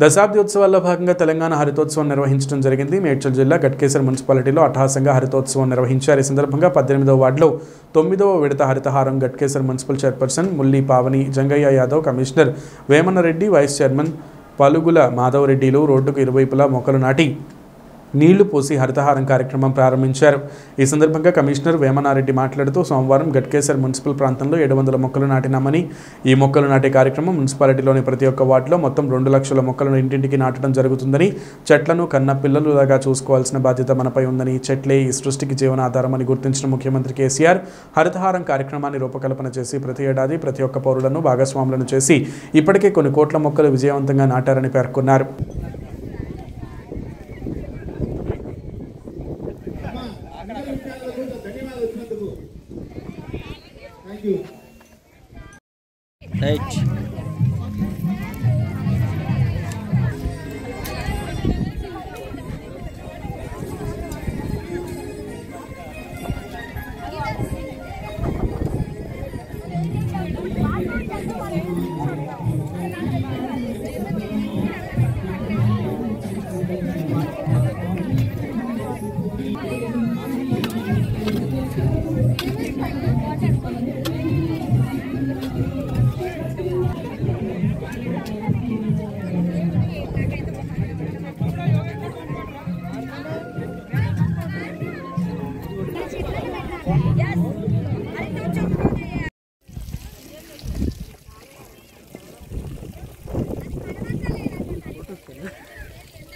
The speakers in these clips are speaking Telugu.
దశాబ్దోత్సవాల్లో భాగంగా తెలంగాణ హరితోత్సవం నిర్వహించడం జరిగింది. మేడ్చల్ జిల్లా గట్కేసర్ మున్సిపాలిటీలో అట్టహాసంగా హరితోత్సవం నిర్వహించారు. ఈ సందర్భంగా పద్దెనిమిదవ వార్డులో తొమ్మిదవ విడత Harithaharam Ghatkesar municipal chairperson Mulli Pavani Jangaiah Yadav commissioner Vemanareddy vice chairman Palugula మాధవరెడ్డిలు రోడ్డుకు ఇరువైపులా మొక్కలు నాటి నీళ్ళు పోసి హరితహారం కార్యక్రమం ప్రారంభించారు. ఈ సందర్భంగా కమిషనర్ వేమనారెడ్డి మాట్లాడుతూ సోమవారం గట్కేసర్ మున్సిపల్ ప్రాంతంలో ఏడు వందల మొక్కలు నాటినామని ఈ మొక్కలు నాటే కార్యక్రమం మున్సిపాలిటీలోని ప్రతి ఒక్క వార్డులో మొత్తం రెండు లక్షల మొక్కలను ఇంటింటికి నాటడం జరుగుతుందని చెట్లను కన్న పిల్లలులాగా చూసుకోవాల్సిన బాధ్యత మనపై ఉందని చెట్లే ఈ సృష్టికి జీవనాధారమని గుర్తించిన ముఖ్యమంత్రి కేసీఆర్ హరితహారం కార్యక్రమాన్ని రూపకల్పన చేసి ప్రతి ఏడాది ప్రతి ఒక్క పౌరులను భాగస్వాములను చేసి ఇప్పటికే కొన్ని కోట్ల మొక్కలు విజయవంతంగా నాటారని పేర్కొన్నారు.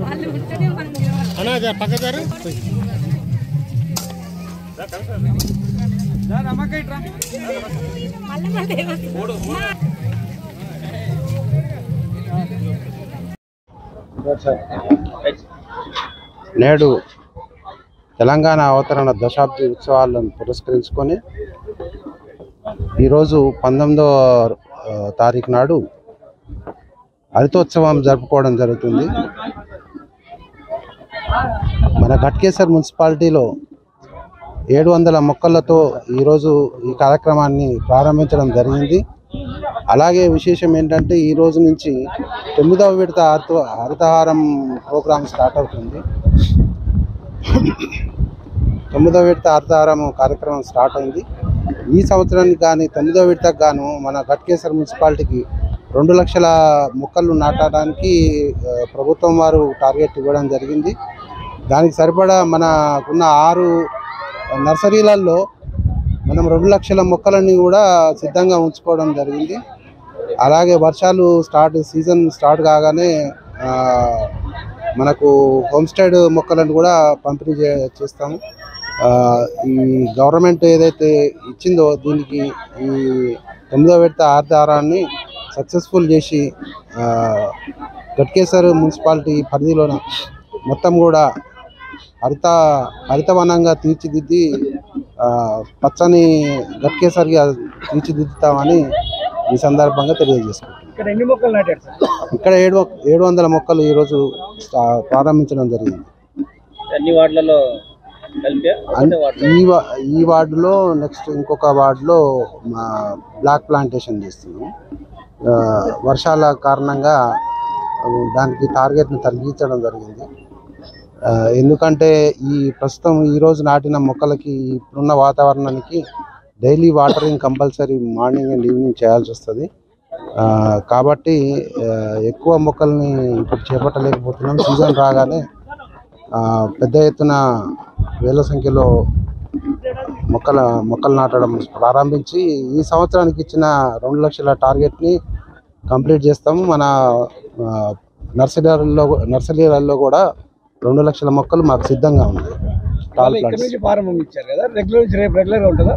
వాళ్ళు ఉంటేనే మనం నిలబడాలి. నేడు తెలంగాణ అవతరణ దశాబ్ది ఉత్సవాలను పురస్కరించుకొని ఈరోజు పంతొమ్మిదవ తారీఖు నాడు హరితోత్సవం జరుపుకోవడం జరుగుతుంది. మన ఘట్కేశ్వర్ మున్సిపాలిటీలో ఏడు వందల మొక్కలతో ఈరోజు ఈ కార్యక్రమాన్ని ప్రారంభించడం జరిగింది. అలాగే విశేషం ఏంటంటే ఈ రోజు నుంచి తొమ్మిదవ విడత హరిత హరితహారం ప్రోగ్రాం స్టార్ట్ అవుతుంది. తొమ్మిదవ విడత హరితహారం కార్యక్రమం స్టార్ట్ అయింది. ఈ సంవత్సరానికి కానీ తొమ్మిదవ విడతకు గాను మన ఘట్కేశ్వర మున్సిపాలిటీకి రెండు లక్షల మొక్కలు నాటడానికి ప్రభుత్వం వారు టార్గెట్ ఇవ్వడం జరిగింది. దానికి సరిపడా మనకున్న ఆరు నర్సరీలలో మనం రెండు లక్షల మొక్కలని కూడా సిద్ధంగా ఉంచుకోవడం జరిగింది. అలాగే వర్షాలు స్టార్ట్ సీజన్ స్టార్ట్ కాగానే మనకు హోమ్ స్టైడ్ మొక్కలను కూడా పంపిణీ చే చేస్తాము. ఈ గవర్నమెంట్ ఏదైతే ఇచ్చిందో దీనికి ఈ తొమ్మిదో విడత ఆధారాన్ని సక్సెస్ఫుల్ చేసి గట్కేశ్వర్ మున్సిపాలిటీ పరిధిలోన మొత్తం కూడా హరిత హరితవనంగా తీర్చిదిద్ది పచ్చని గట్కేసరిగా తీర్చిదిద్దుతామని ఈ సందర్భంగా తెలియజేసుకుంటున్నాం. ఇక్కడ ఎన్ని మొక్కలు నాటారు సార్? ఇక్కడ ఏడు ఏడు వందల మొక్కలు ఈరోజు ప్రారంభించడం జరిగింది. అన్ని వార్డులలో ఈ ఈ వార్డులో నెక్స్ట్ ఇంకొక వార్డులో మా బ్లాక్ ప్లాంటేషన్ చేస్తున్నాం. వర్షాల కారణంగా దానికి టార్గెట్ని తగ్గించడం జరిగింది. ఎందుకంటే ఈ ప్రస్తుతం ఈరోజు నాటిన మొక్కలకి ఇప్పుడున్న వాతావరణానికి daily watering compulsory morning and evening చేయాల్సి వస్తుంది. కాబట్టి ఎక్కువ మొక్కల్ని ఇప్పుడు చేపట్టలేకపోతున్నాం. సీజన్ రాగానే పెద్ద ఎత్తున వేల సంఖ్యలో మొక్కల మొక్కలు నాటడం ప్రారంభించి ఈ సంవత్సరానికి ఇచ్చిన రెండు లక్షల టార్గెట్ని కంప్లీట్ చేస్తాము మన నర్సరీలలో నర్సరీలలో కూడా రెండు లక్షల మొక్కలు మాకు సిద్ధంగా టాల్ ప్లాంట్స్ ఉంటుందా?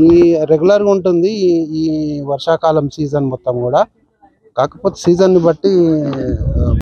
ఈ రెగ్యులర్గా ఉంటుంది. ఈ- ఈ వర్షాకాలం సీజన్ మొత్తం కూడా. కాకపోతే సీజన్ని బట్టి